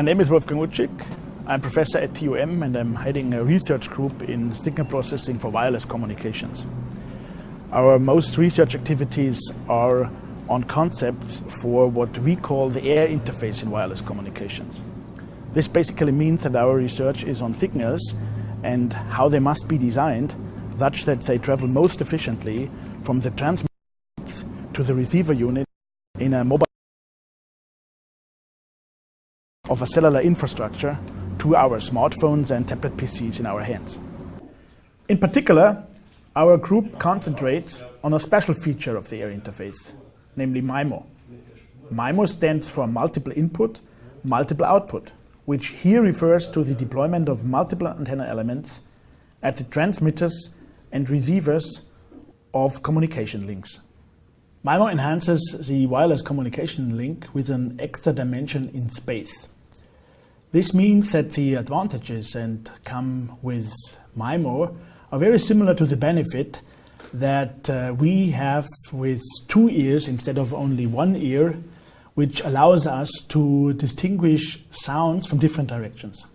My name is Wolfgang Utschick. I'm professor at TUM and I'm heading a research group in signal processing for wireless communications. Our most research activities are on concepts for what we call the air interface in wireless communications. This basically means that our research is on signals and how they must be designed such that they travel most efficiently from the transmitter to the receiver unit in a mobile of a cellular infrastructure to our smartphones and tablet PCs in our hands. In particular, our group concentrates on a special feature of the air interface, namely MIMO. MIMO stands for multiple input, multiple output, which here refers to the deployment of multiple antenna elements at the transmitters and receivers of communication links. MIMO enhances the wireless communication link with an extra dimension in space. This means that the advantages and come with MIMO are very similar to the benefit that uh, we have with two ears instead of only one ear, which allows us to distinguish sounds from different directions.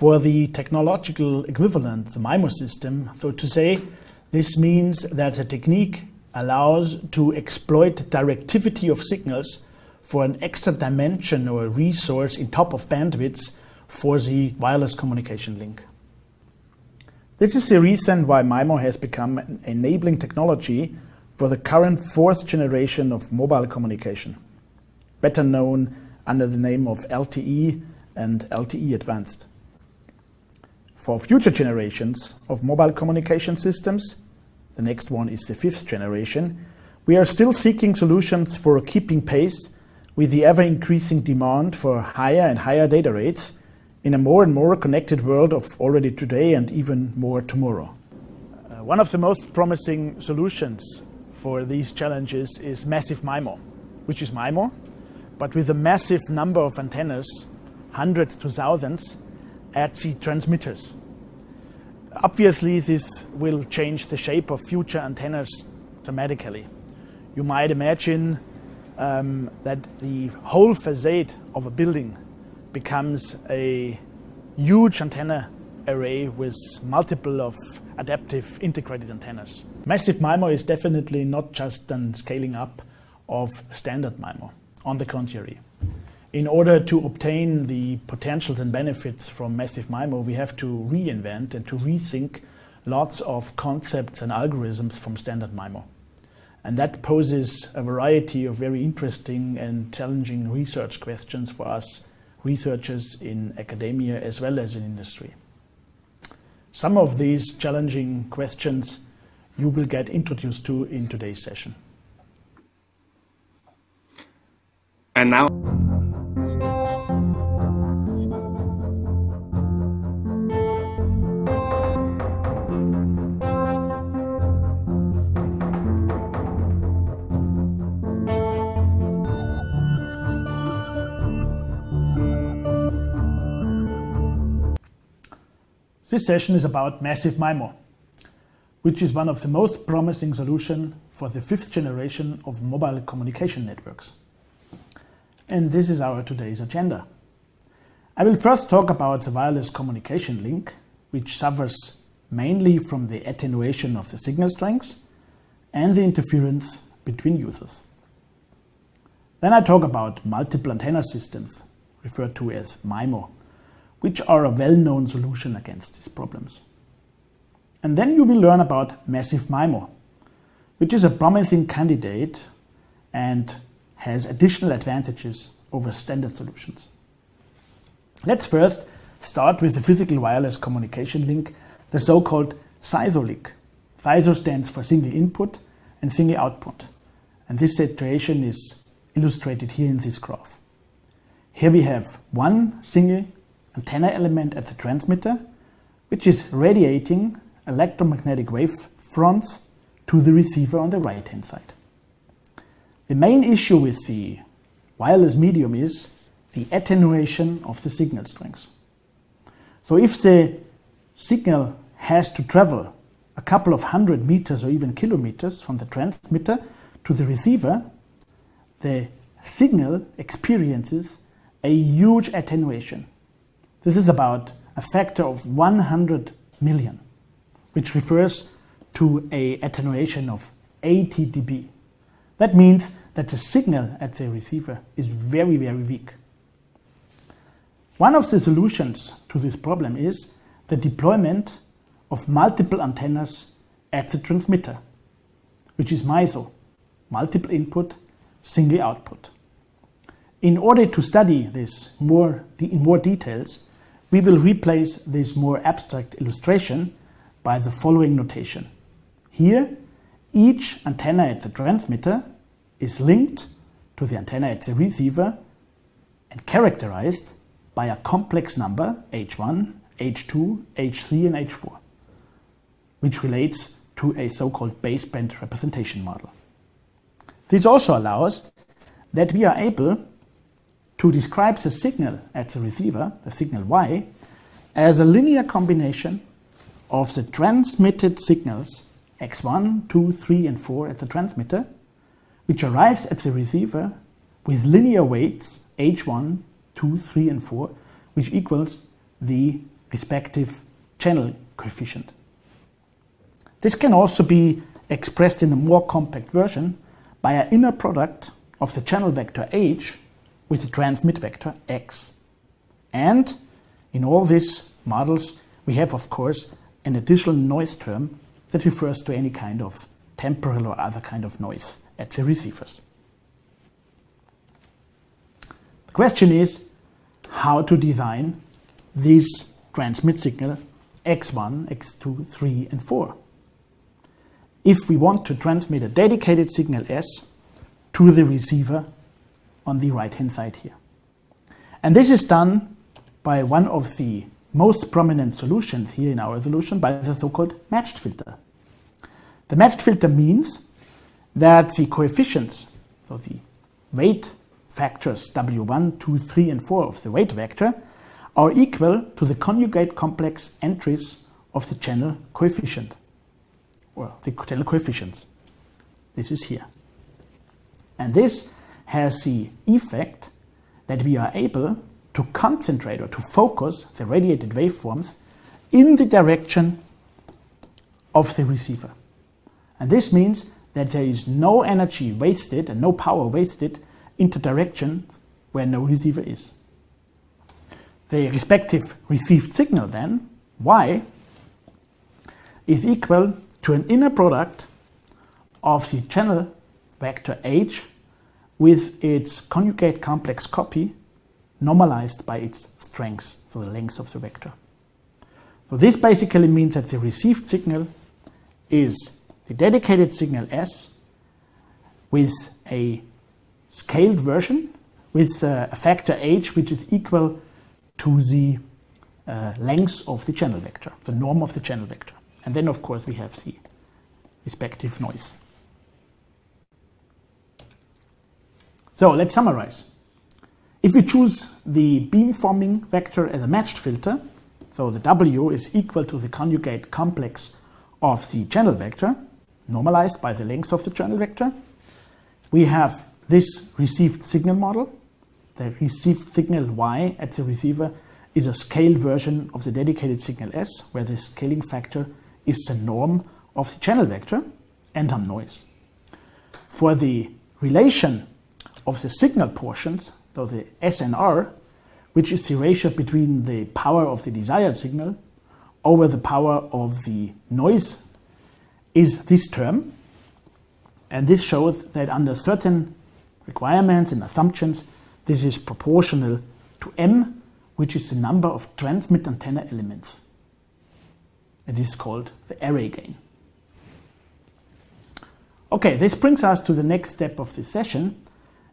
For the technological equivalent, the MIMO system, so to say, this means that the technique allows to exploit directivity of signals for an extra dimension or a resource in top of bandwidths for the wireless communication link. This is the reason why MIMO has become an enabling technology for the current fourth generation of mobile communication, better known under the name of LTE and LTE Advanced. For future generations of mobile communication systems, the next one is the fifth generation, we are still seeking solutions for keeping pace with the ever increasing demand for higher and higher data rates in a more and more connected world of already today and even more tomorrow. Uh, one of the most promising solutions for these challenges is massive MIMO, which is MIMO, but with a massive number of antennas, hundreds to thousands, at the transmitters. Obviously, this will change the shape of future antennas dramatically. You might imagine um, that the whole facade of a building becomes a huge antenna array with multiple of adaptive integrated antennas. Massive MIMO is definitely not just a scaling up of standard MIMO. On the contrary, in order to obtain the potentials and benefits from massive MIMO, we have to reinvent and to rethink lots of concepts and algorithms from standard MIMO. And that poses a variety of very interesting and challenging research questions for us researchers in academia as well as in industry. Some of these challenging questions you will get introduced to in today's session. And now This session is about massive MIMO, which is one of the most promising solutions for the fifth generation of mobile communication networks. And this is our today's agenda. I will first talk about the wireless communication link, which suffers mainly from the attenuation of the signal strength and the interference between users. Then I talk about multiple antenna systems, referred to as MIMO, which are a well-known solution against these problems. And then you will learn about Massive MIMO, which is a promising candidate and has additional advantages over standard solutions. Let's first start with the physical wireless communication link, the so-called SISO link. SISO stands for single input and single output. And this situation is illustrated here in this graph. Here we have one single antenna element at the transmitter, which is radiating electromagnetic wave fronts to the receiver on the right hand side. The main issue with the wireless medium is the attenuation of the signal strength. So if the signal has to travel a couple of hundred meters or even kilometers from the transmitter to the receiver, the signal experiences a huge attenuation. This is about a factor of 100 million, which refers to a attenuation of 80 dB. That means that the signal at the receiver is very, very weak. One of the solutions to this problem is the deployment of multiple antennas at the transmitter, which is MISO, multiple input, single output. In order to study this more in more details, we will replace this more abstract illustration by the following notation. Here, each antenna at the transmitter is linked to the antenna at the receiver and characterized by a complex number H1, H2, H3 and H4, which relates to a so-called baseband representation model. This also allows that we are able to describe the signal at the receiver, the signal Y, as a linear combination of the transmitted signals x1, 2, 3, and 4 at the transmitter, which arrives at the receiver with linear weights h1, 2, 3, and 4, which equals the respective channel coefficient. This can also be expressed in a more compact version by an inner product of the channel vector h with the transmit vector x. And in all these models, we have, of course, an additional noise term that refers to any kind of temporal or other kind of noise at the receivers. The question is how to design this transmit signal x1, x2, 3, and 4. If we want to transmit a dedicated signal S to the receiver on the right hand side here. And this is done by one of the most prominent solutions here in our solution by the so-called matched filter. The matched filter means that the coefficients, so the weight factors W1, 2, 3, and 4 of the weight vector are equal to the conjugate complex entries of the channel coefficient, or the channel coefficients. This is here. And this has the effect that we are able to concentrate or to focus the radiated waveforms in the direction of the receiver. And this means that there is no energy wasted and no power wasted into direction where no receiver is. The respective received signal then, y, is equal to an inner product of the channel vector h with its conjugate complex copy normalized by its strength, so the length of the vector. So this basically means that the received signal is the dedicated signal S with a scaled version with a factor h which is equal to the uh, length of the channel vector, the norm of the channel vector. And then of course we have the respective noise. So let's summarize. If we choose the beamforming vector as a matched filter, so the W is equal to the conjugate complex of the channel vector, normalized by the length of the channel vector, we have this received signal model. The received signal Y at the receiver is a scaled version of the dedicated signal S, where the scaling factor is the norm of the channel vector and some noise. For the relation of the signal portions, so the SNR, which is the ratio between the power of the desired signal over the power of the noise, is this term. And this shows that under certain requirements and assumptions, this is proportional to m, which is the number of transmit antenna elements. It is called the array gain. Okay, this brings us to the next step of this session,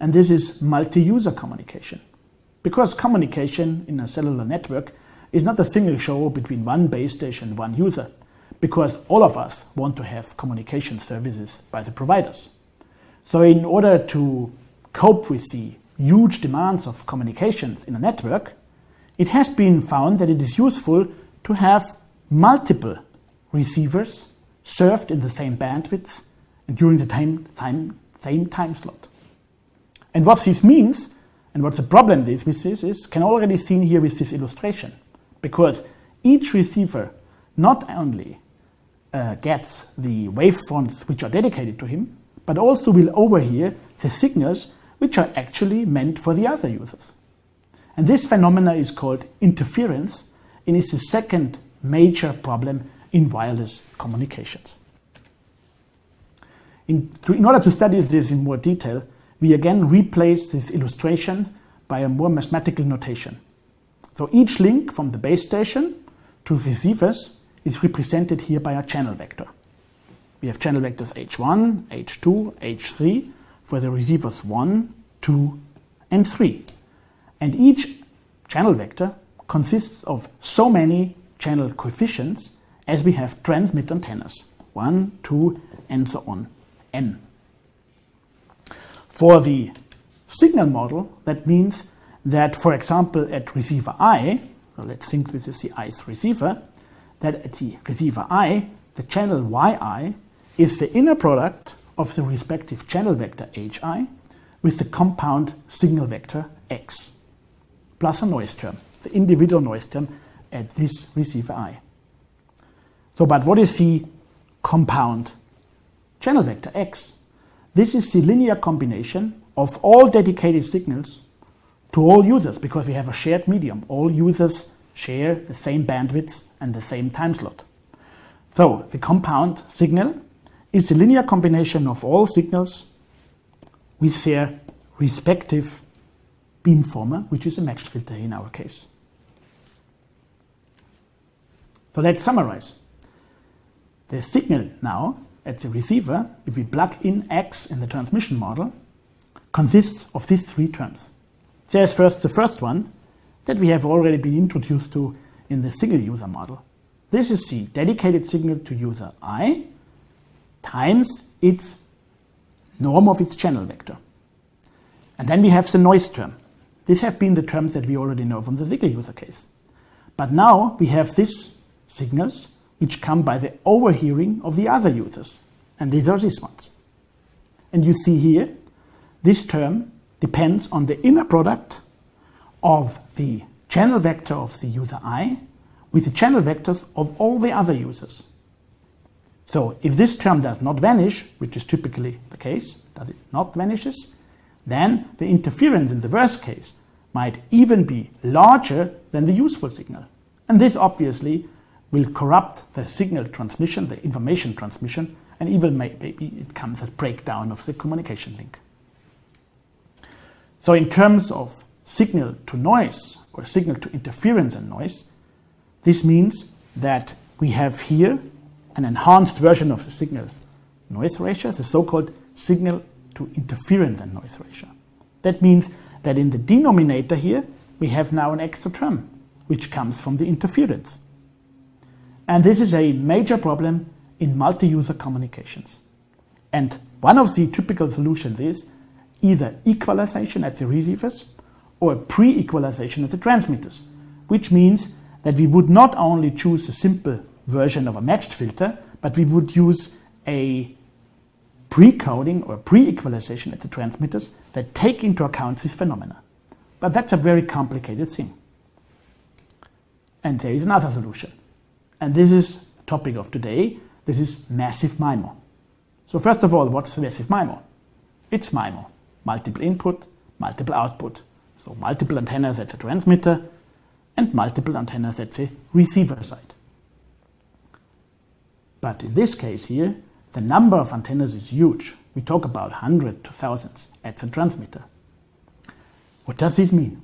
and this is multi-user communication. Because communication in a cellular network is not a single show between one base station and one user, because all of us want to have communication services by the providers. So in order to cope with the huge demands of communications in a network, it has been found that it is useful to have multiple receivers served in the same bandwidth and during the time, time, same time slot. And what this means And what the problem is with this is can already seen here with this illustration, because each receiver not only uh, gets the waveforms which are dedicated to him, but also will overhear the signals which are actually meant for the other users. And this phenomena is called interference and is the second major problem in wireless communications. In, to, in order to study this in more detail, we again replace this illustration by a more mathematical notation. So each link from the base station to receivers is represented here by a channel vector. We have channel vectors h1, h2, h3 for the receivers 1, 2, and 3. And each channel vector consists of so many channel coefficients as we have transmit antennas 1, 2, and so on, n. For the signal model, that means that, for example, at receiver i, so let's think this is the ith receiver, that at the receiver i, the channel yi is the inner product of the respective channel vector hi with the compound signal vector x, plus a noise term, the individual noise term at this receiver i. So, but what is the compound channel vector x? This is the linear combination of all dedicated signals to all users because we have a shared medium. All users share the same bandwidth and the same time slot. So the compound signal is a linear combination of all signals with their respective beamformer, which is a matched filter in our case. So let's summarize. The signal now at the receiver, if we plug in X in the transmission model, consists of these three terms. There's first the first one that we have already been introduced to in the single user model. This is the dedicated signal to user i times its norm of its channel vector. And then we have the noise term. These have been the terms that we already know from the single user case. But now we have these signals which come by the overhearing of the other users. And these are these ones. And you see here, this term depends on the inner product of the channel vector of the user i with the channel vectors of all the other users. So if this term does not vanish, which is typically the case, does it not vanishes, then the interference in the worst case might even be larger than the useful signal. And this obviously will corrupt the signal transmission, the information transmission, and even maybe it comes at breakdown of the communication link. So in terms of signal to noise or signal to interference and noise, this means that we have here an enhanced version of the signal noise ratio, the so-called signal to interference and noise ratio. That means that in the denominator here, we have now an extra term, which comes from the interference. And this is a major problem in multi-user communications. And one of the typical solutions is either equalization at the receivers or pre-equalization at the transmitters, which means that we would not only choose a simple version of a matched filter, but we would use a pre-coding or pre-equalization at the transmitters that take into account this phenomena. But that's a very complicated thing. And there is another solution. And this is the topic of today. This is massive MIMO. So first of all, what's massive MIMO? It's MIMO, multiple input, multiple output. So multiple antennas at the transmitter and multiple antennas at the receiver side. But in this case here, the number of antennas is huge. We talk about hundreds to thousands at the transmitter. What does this mean?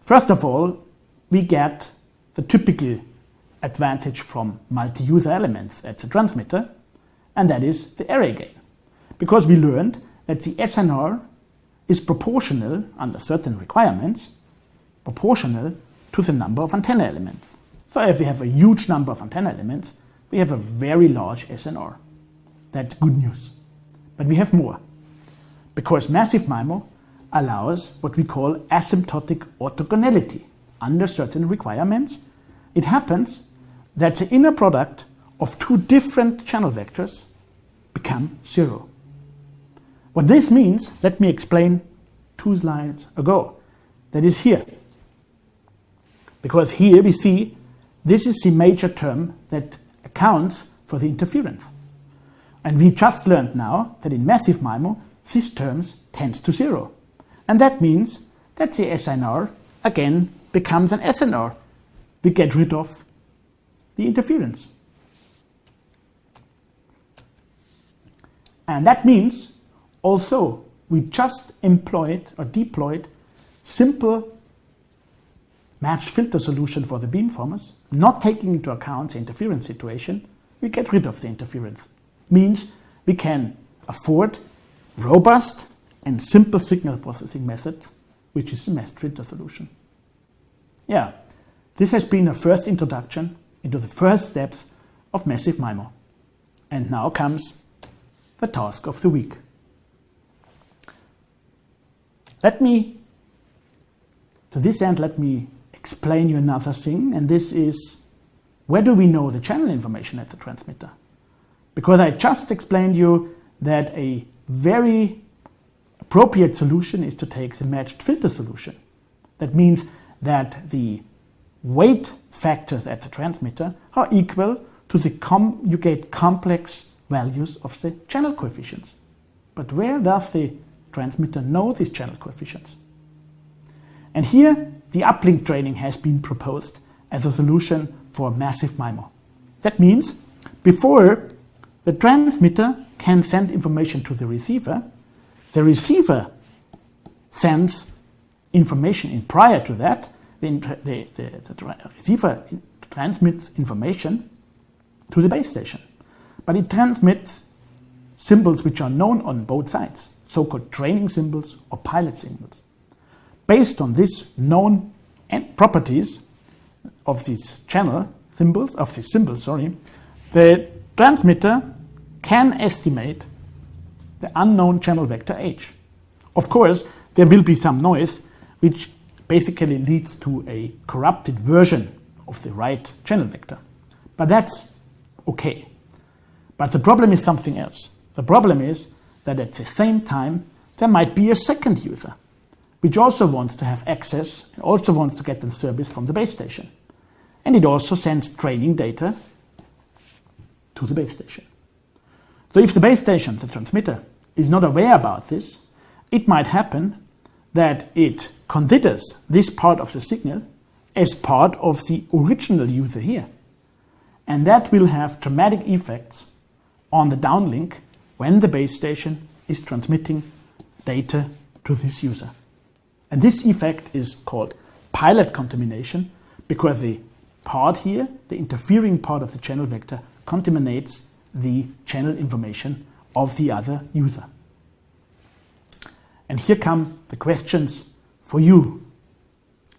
First of all, we get the typical advantage from multi-user elements at the transmitter, and that is the array gain. Because we learned that the SNR is proportional, under certain requirements, proportional to the number of antenna elements. So if we have a huge number of antenna elements, we have a very large SNR. That's good news. But we have more. Because massive MIMO allows what we call asymptotic orthogonality under certain requirements. It happens that the inner product of two different channel vectors become zero. What this means, let me explain two slides ago. That is here. Because here we see this is the major term that accounts for the interference. And we just learned now that in massive MIMO, this term tends to zero. And that means that the SNR again becomes an SNR. We get rid of the interference. And that means also we just employed or deployed simple matched filter solution for the beamformers, not taking into account the interference situation, we get rid of the interference. Means we can afford robust and simple signal processing method, which is the matched filter solution. Yeah, this has been a first introduction into the first steps of massive MIMO. And now comes the task of the week. Let me, to this end, let me explain you another thing, and this is where do we know the channel information at the transmitter? Because I just explained you that a very appropriate solution is to take the matched filter solution. That means that the weight factors at the transmitter are equal to the conjugate complex values of the channel coefficients. But where does the transmitter know these channel coefficients? And here the uplink training has been proposed as a solution for massive MIMO. That means before the transmitter can send information to the receiver, the receiver sends information in prior to that, the, the, the, the receiver transmits information to the base station. But it transmits symbols which are known on both sides, so-called training symbols or pilot symbols. Based on these known properties of these channel symbols, of these symbols, sorry, the transmitter can estimate the unknown channel vector h. Of course, there will be some noise which basically leads to a corrupted version of the right channel vector. But that's okay. But the problem is something else. The problem is that at the same time, there might be a second user, which also wants to have access and also wants to get the service from the base station. And it also sends training data to the base station. So if the base station, the transmitter, is not aware about this, it might happen that it considers this part of the signal as part of the original user here. And that will have dramatic effects on the downlink when the base station is transmitting data to this user. And this effect is called pilot contamination because the part here, the interfering part of the channel vector, contaminates the channel information of the other user. And here come the questions for you.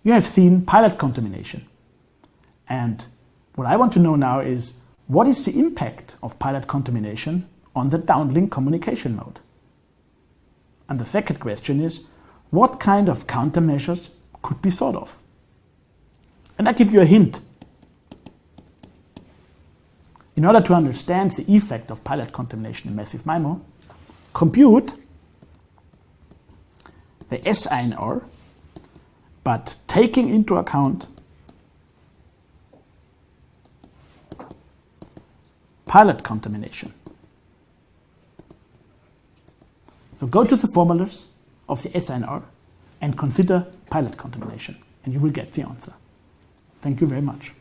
You have seen pilot contamination. And what I want to know now is what is the impact of pilot contamination on the downlink communication mode? And the second question is what kind of countermeasures could be thought of? And I give you a hint. In order to understand the effect of pilot contamination in massive MIMO, compute the SINR, but taking into account pilot contamination. So go to the formulas of the SNR and consider pilot contamination, and you will get the answer. Thank you very much.